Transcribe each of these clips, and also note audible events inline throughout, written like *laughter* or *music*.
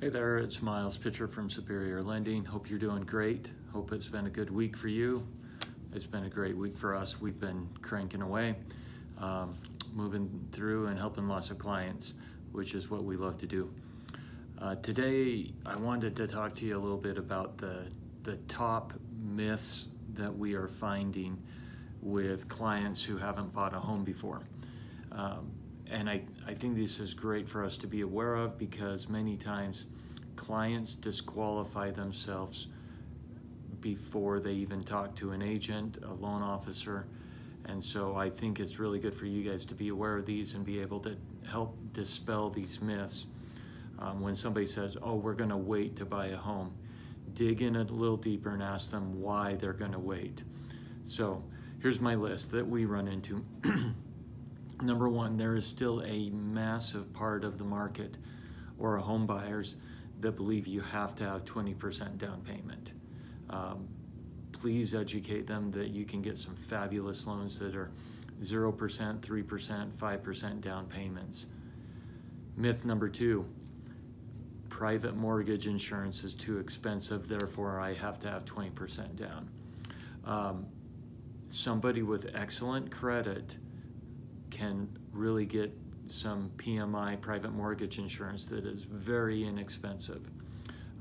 Hey there, it's Miles Pitcher from Superior Lending. Hope you're doing great. Hope it's been a good week for you. It's been a great week for us. We've been cranking away, um, moving through and helping lots of clients, which is what we love to do. Uh, today, I wanted to talk to you a little bit about the, the top myths that we are finding with clients who haven't bought a home before. Um, and I, I think this is great for us to be aware of because many times clients disqualify themselves before they even talk to an agent, a loan officer. And so I think it's really good for you guys to be aware of these and be able to help dispel these myths. Um, when somebody says, oh, we're gonna wait to buy a home, dig in a little deeper and ask them why they're gonna wait. So here's my list that we run into. *clears throat* number one, there is still a massive part of the market or home buyers that believe you have to have 20% down payment. Um, please educate them that you can get some fabulous loans that are 0%, 3%, 5% down payments. Myth number two, private mortgage insurance is too expensive, therefore I have to have 20% down. Um, somebody with excellent credit can really get some PMI, private mortgage insurance, that is very inexpensive.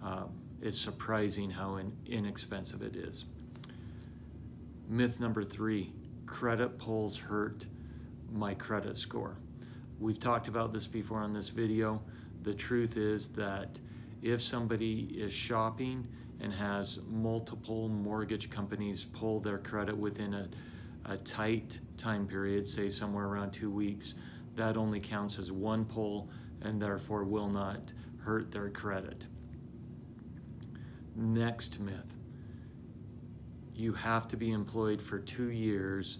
Um, it's surprising how in, inexpensive it is. Myth number three, credit pulls hurt my credit score. We've talked about this before on this video. The truth is that if somebody is shopping and has multiple mortgage companies pull their credit within a a tight time period, say somewhere around two weeks, that only counts as one pull and therefore will not hurt their credit. Next myth you have to be employed for two years,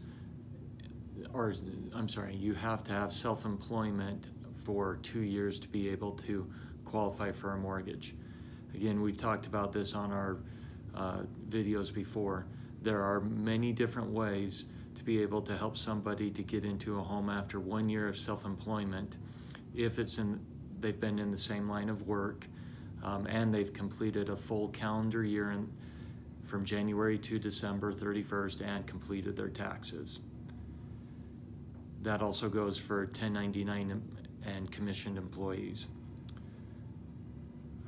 or I'm sorry, you have to have self employment for two years to be able to qualify for a mortgage. Again, we've talked about this on our uh, videos before. There are many different ways to be able to help somebody to get into a home after one year of self-employment if it's in they've been in the same line of work um, and they've completed a full calendar year in, from January to December 31st and completed their taxes. That also goes for 1099 and commissioned employees.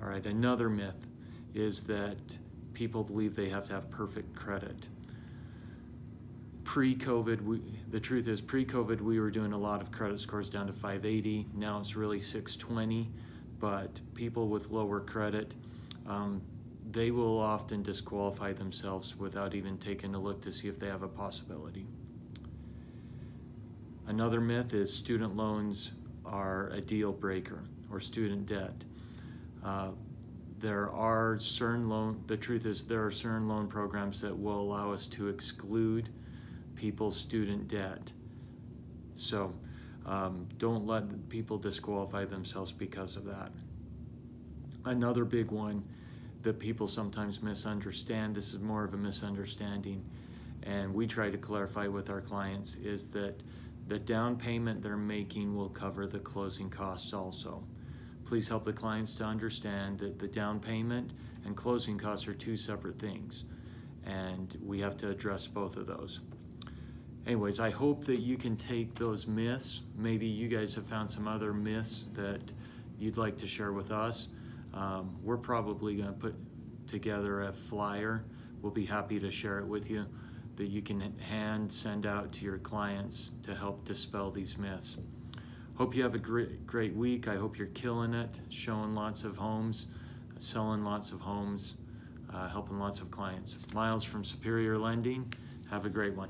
All right, another myth is that people believe they have to have perfect credit pre-COVID, we, the truth is pre-COVID, we were doing a lot of credit scores down to 580. Now it's really 620, but people with lower credit, um, they will often disqualify themselves without even taking a look to see if they have a possibility. Another myth is student loans are a deal breaker or student debt. Uh, there are certain loan, the truth is there are certain loan programs that will allow us to exclude people's student debt. So um, don't let people disqualify themselves because of that. Another big one that people sometimes misunderstand, this is more of a misunderstanding, and we try to clarify with our clients, is that the down payment they're making will cover the closing costs also. Please help the clients to understand that the down payment and closing costs are two separate things, and we have to address both of those anyways, I hope that you can take those myths. Maybe you guys have found some other myths that you'd like to share with us. Um, we're probably going to put together a flyer. We'll be happy to share it with you that you can hand send out to your clients to help dispel these myths. Hope you have a great, great week. I hope you're killing it, showing lots of homes, selling lots of homes, uh, helping lots of clients. Miles from Superior Lending. Have a great one.